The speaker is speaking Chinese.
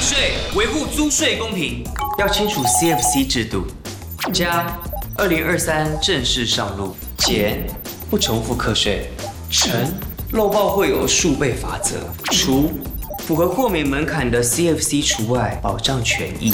税维护租税公平。要清楚 cfc 制度。加二零二三正式上路。减不重复课税。乘漏报会有数倍法则。除符合豁免门槛的 cfc 除外保障权益。